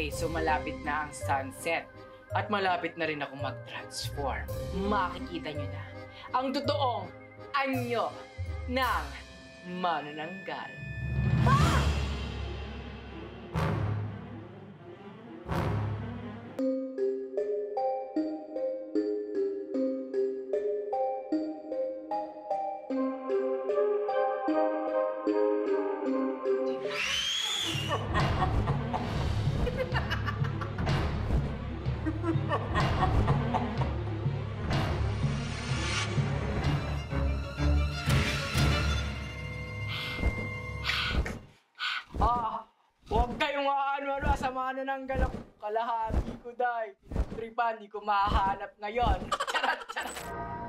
Okay, so malapit na ang sunset. At malapit na rin ako mag-transform. Makikita nyo na ang totoong anyo ng manananggal. Ah, huwag kayong ano-ano sa manananggal ako. Kalahati ko, day. Tripan, di ko mahanap ngayon. Charot, charot.